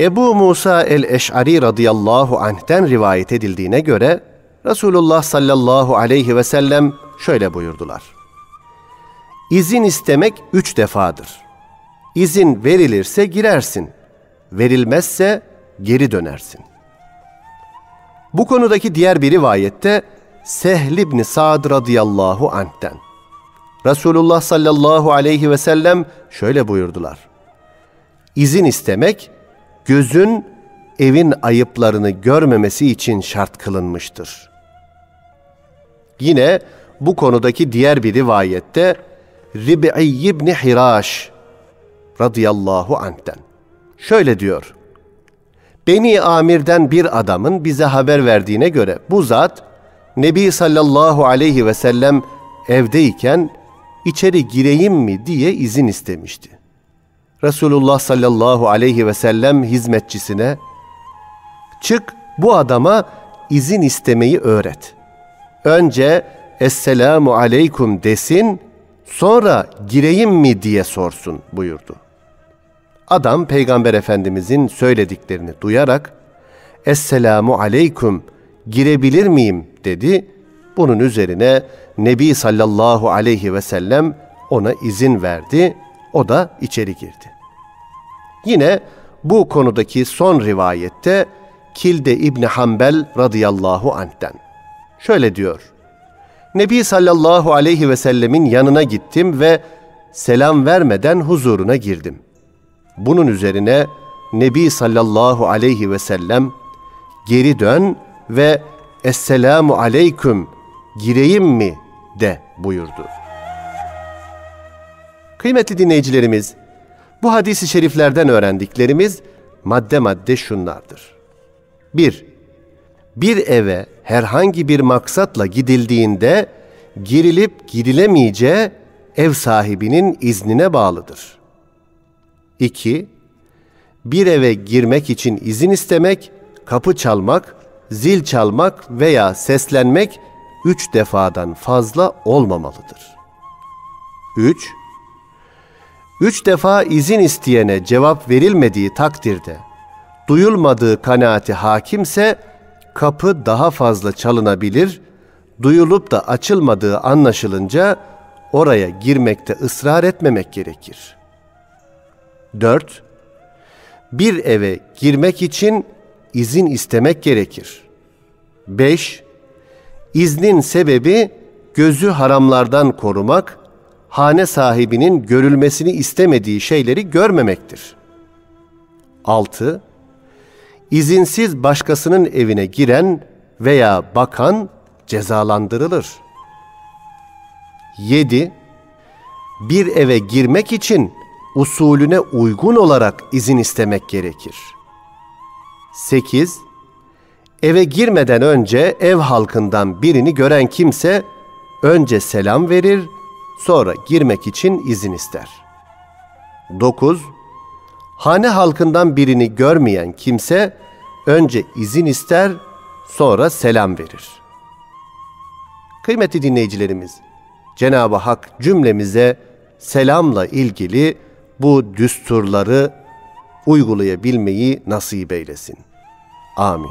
Ebu Musa el-Eş'ari radıyallahu anh'ten rivayet edildiğine göre Resulullah sallallahu aleyhi ve sellem şöyle buyurdular. İzin istemek üç defadır. İzin verilirse girersin, verilmezse geri dönersin. Bu konudaki diğer bir rivayette Sehl ibn Sa'd radıyallahu anh'ten. Resulullah sallallahu aleyhi ve sellem şöyle buyurdular. İzin istemek gözün evin ayıplarını görmemesi için şart kılınmıştır. Yine bu konudaki diğer bir rivayette Rib'i ibn Hiraş radıyallahu anh'ten. Şöyle diyor. Beni Amir'den bir adamın bize haber verdiğine göre bu zat Nebi sallallahu aleyhi ve sellem evdeyken içeri gireyim mi diye izin istemişti. Resulullah sallallahu aleyhi ve sellem hizmetçisine çık bu adama izin istemeyi öğret. Önce Esselamu aleykum desin, sonra gireyim mi diye sorsun buyurdu. Adam Peygamber Efendimizin söylediklerini duyarak Esselamu aleyküm girebilir miyim dedi. Bunun üzerine Nebi sallallahu aleyhi ve sellem ona izin verdi. O da içeri girdi. Yine bu konudaki son rivayette Kilde İbni Hanbel radıyallahu anh'ten. Şöyle diyor. Nebi sallallahu aleyhi ve sellemin yanına gittim ve selam vermeden huzuruna girdim. Bunun üzerine Nebi sallallahu aleyhi ve sellem geri dön ve Esselamu aleyküm gireyim mi de buyurdu. Kıymetli dinleyicilerimiz, bu hadisi şeriflerden öğrendiklerimiz madde madde şunlardır. 1. Bir eve herhangi bir maksatla gidildiğinde girilip girilemeyeceği ev sahibinin iznine bağlıdır. 2. Bir eve girmek için izin istemek, kapı çalmak, zil çalmak veya seslenmek üç defadan fazla olmamalıdır. 3. Üç defa izin isteyene cevap verilmediği takdirde, duyulmadığı kanaati hakimse, kapı daha fazla çalınabilir, duyulup da açılmadığı anlaşılınca oraya girmekte ısrar etmemek gerekir. 4. Bir eve girmek için izin istemek gerekir. 5. İznin sebebi gözü haramlardan korumak, hane sahibinin görülmesini istemediği şeyleri görmemektir. 6. İzinsiz başkasının evine giren veya bakan cezalandırılır. 7. Bir eve girmek için usulüne uygun olarak izin istemek gerekir. 8. Eve girmeden önce ev halkından birini gören kimse önce selam verir, sonra girmek için izin ister. 9. Hane halkından birini görmeyen kimse önce izin ister, sonra selam verir. Kıymetli dinleyicilerimiz, Cenab-ı Hak cümlemize selamla ilgili bu düsturları uygulayabilmeyi nasip eylesin. Amin.